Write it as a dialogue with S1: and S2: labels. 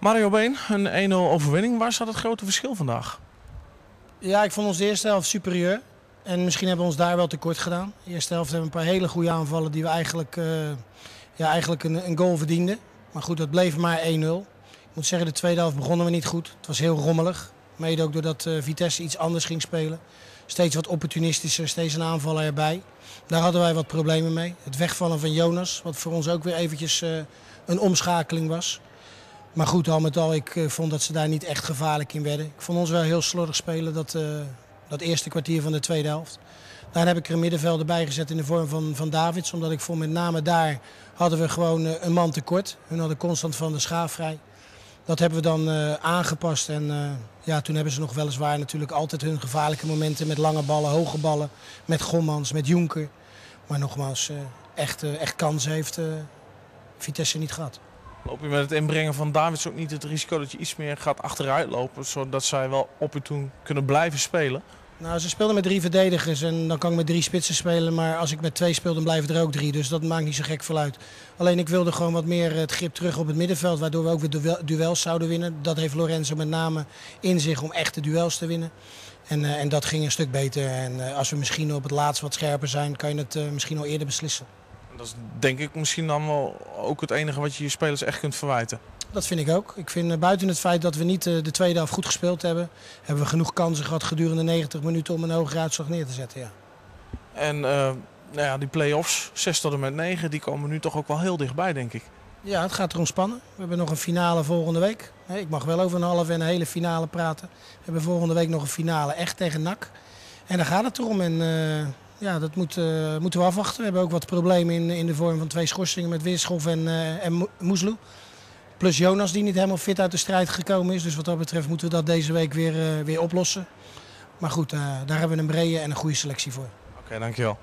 S1: Mario Been, een 1-0 overwinning. Waar zat het grote verschil vandaag?
S2: Ja, ik vond ons de eerste helft superieur. En misschien hebben we ons daar wel tekort gedaan. De eerste helft hebben we een paar hele goede aanvallen die we eigenlijk, uh, ja, eigenlijk een, een, goal verdienden. Maar goed, dat bleef maar 1-0. Ik moet zeggen, de tweede helft begonnen we niet goed. Het was heel rommelig. Mede ook doordat uh, Vitesse iets anders ging spelen. Steeds wat opportunistischer, steeds een aanvaller erbij. Daar hadden wij wat problemen mee. Het wegvallen van Jonas, wat voor ons ook weer eventjes uh, een omschakeling was. Maar goed, al met al, ik uh, vond dat ze daar niet echt gevaarlijk in werden. Ik vond ons wel heel slordig spelen, dat, uh, dat eerste kwartier van de tweede helft. Daar heb ik er een middenvelder bij gezet in de vorm van, van Davids. Omdat ik vond met name daar hadden we gewoon uh, een man tekort. Hun hadden constant van de schaaf vrij. Dat hebben we dan aangepast. En ja, toen hebben ze nog weliswaar natuurlijk altijd hun gevaarlijke momenten. Met lange ballen, hoge ballen. Met Gommans, met Jonker. Maar nogmaals, echt, echt kans heeft Vitesse niet gehad.
S1: Loop je met het inbrengen van Davids ook niet het risico dat je iets meer gaat achteruit lopen, zodat zij wel op en toe kunnen blijven spelen?
S2: Nou, ze speelden met drie verdedigers en dan kan ik met drie spitsen spelen. Maar als ik met twee speel, dan blijven er ook drie. Dus dat maakt niet zo gek veel uit. Alleen ik wilde gewoon wat meer het grip terug op het middenveld, waardoor we ook weer duels zouden winnen. Dat heeft Lorenzo met name in zich om echte duels te winnen. En, uh, en dat ging een stuk beter. En uh, als we misschien op het laatst wat scherper zijn, kan je het uh, misschien al eerder beslissen.
S1: Dat is denk ik misschien dan wel ook het enige wat je je spelers echt kunt verwijten.
S2: Dat vind ik ook. Ik vind uh, buiten het feit dat we niet uh, de tweede helft goed gespeeld hebben, hebben we genoeg kansen gehad gedurende 90 minuten om een hogere uitslag neer te zetten. Ja.
S1: En uh, nou ja, die play-offs, 6 tot en met 9, die komen nu toch ook wel heel dichtbij, denk ik.
S2: Ja, het gaat erom spannen. We hebben nog een finale volgende week. Ik mag wel over een halve en een hele finale praten. We hebben volgende week nog een finale echt tegen NAC. En daar gaat het erom. En ja, dat moet, uh, moeten we afwachten. We hebben ook wat problemen in, in de vorm van twee schorsingen met Weerschof en, uh, en Moesloe. Plus Jonas die niet helemaal fit uit de strijd gekomen is. Dus wat dat betreft moeten we dat deze week weer, uh, weer oplossen. Maar goed, daar hebben we een brede en een goede selectie voor.
S1: Oké, dankjewel.